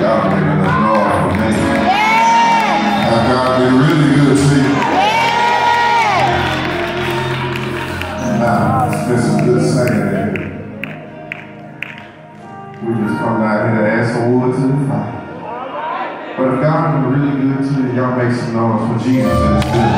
Y'all in the north for me. Have God been really good to you? In. We just come down here to the fire. But if God been really good to you, y'all make some noise for Jesus and His good.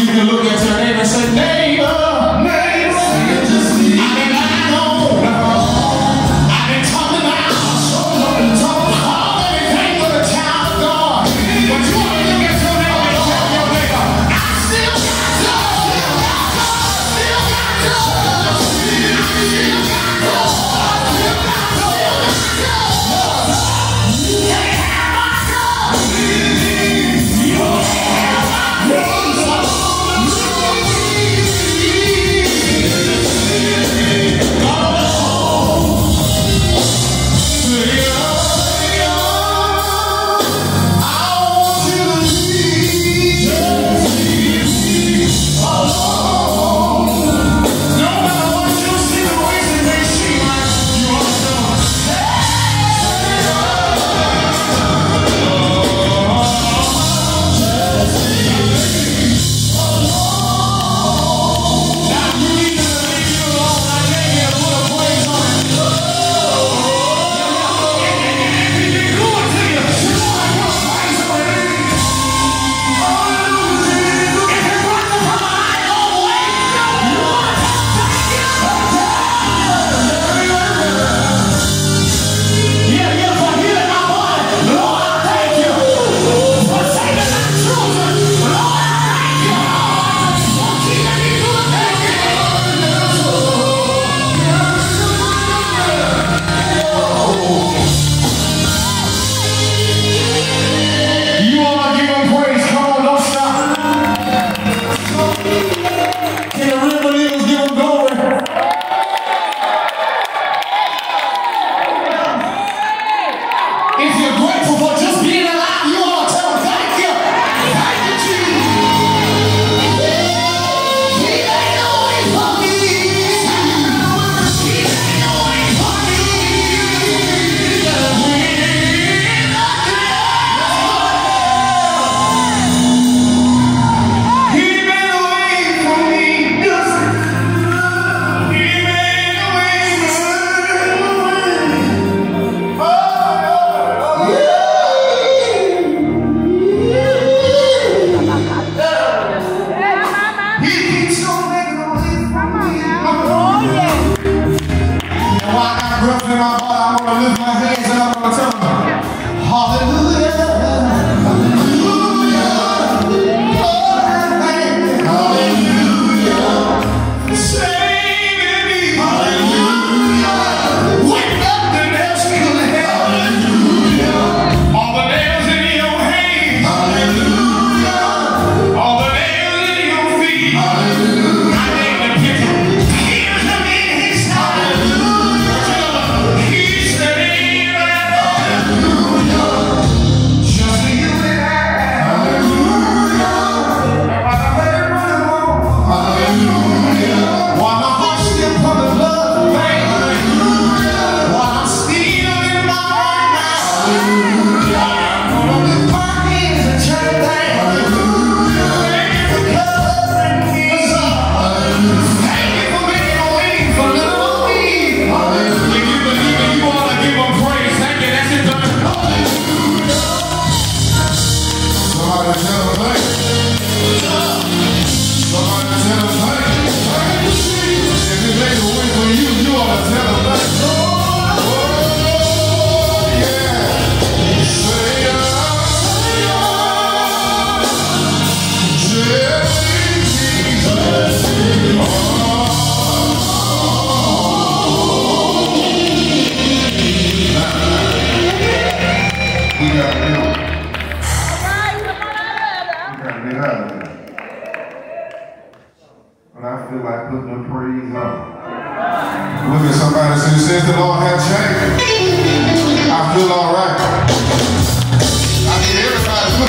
You can look at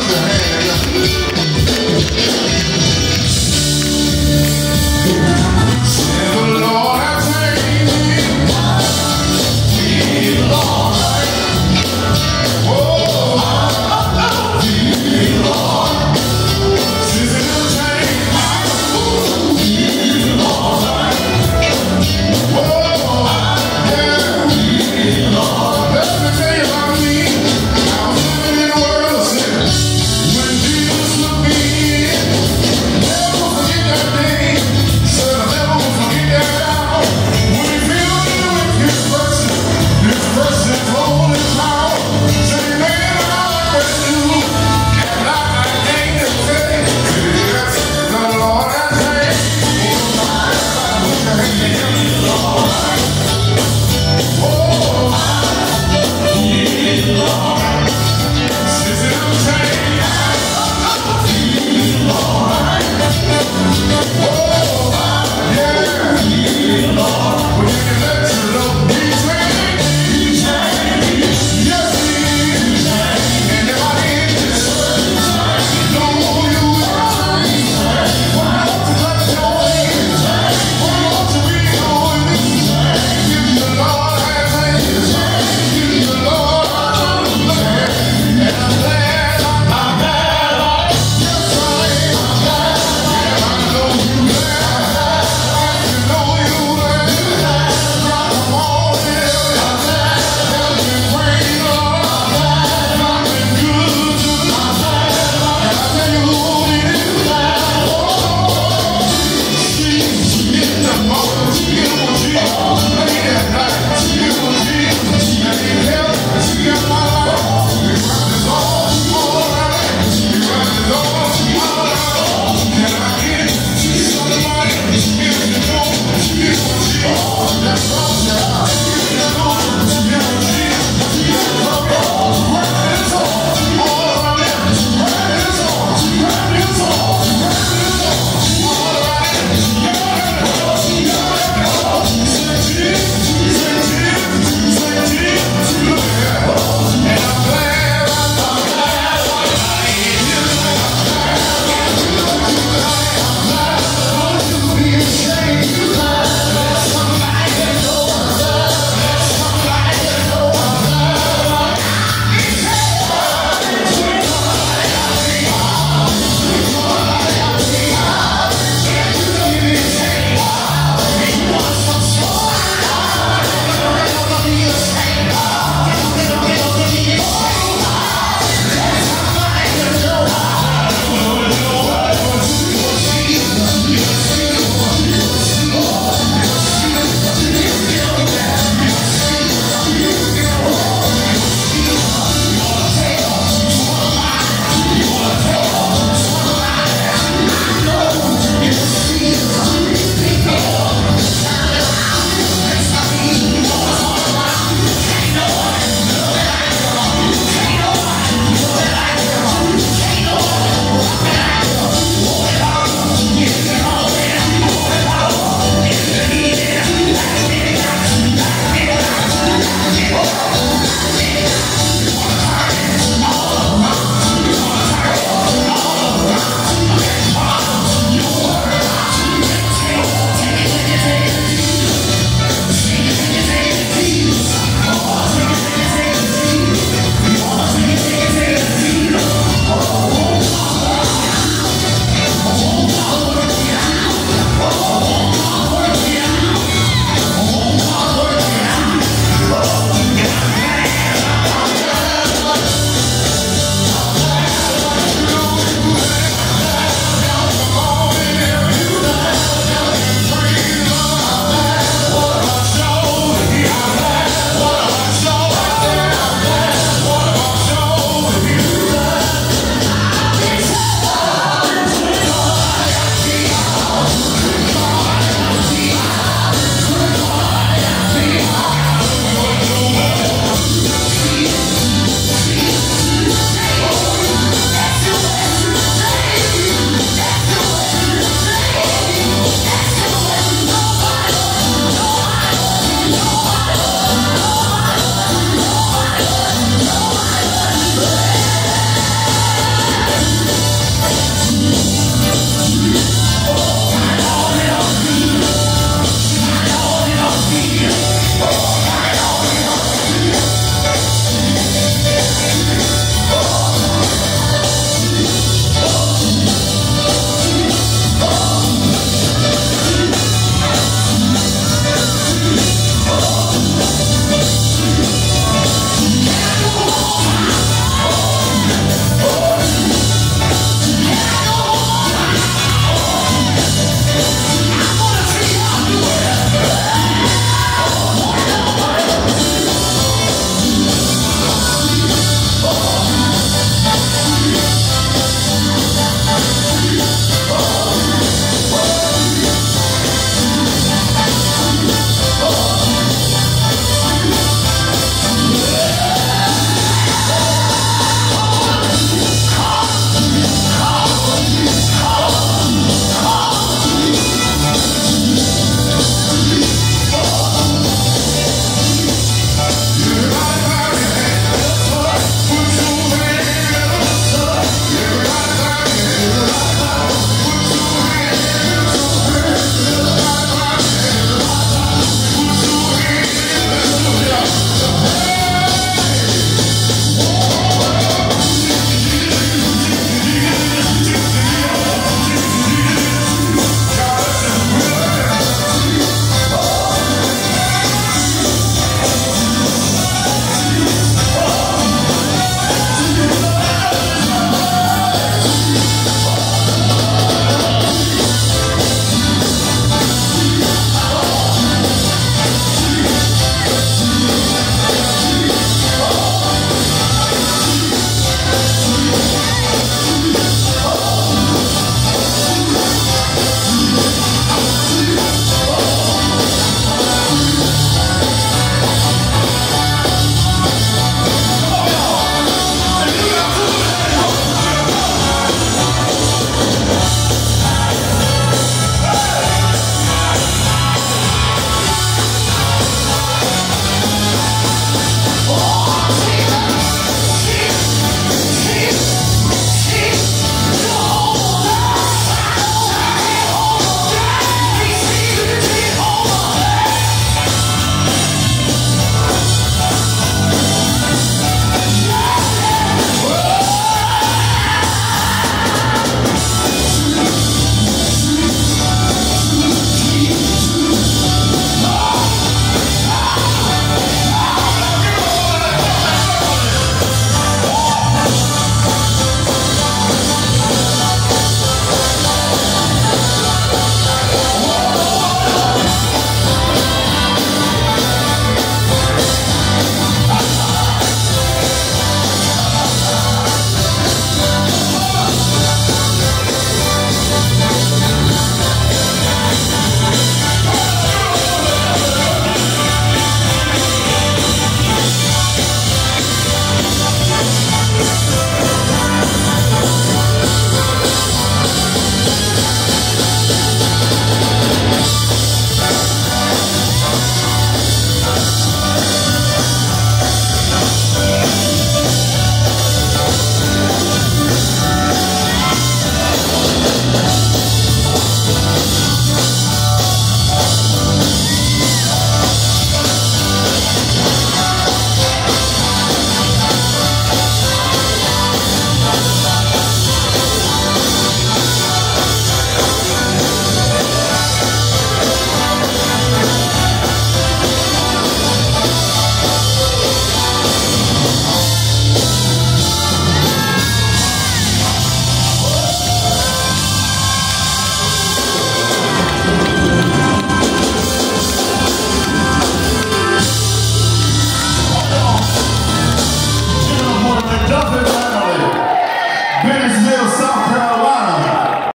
your hand.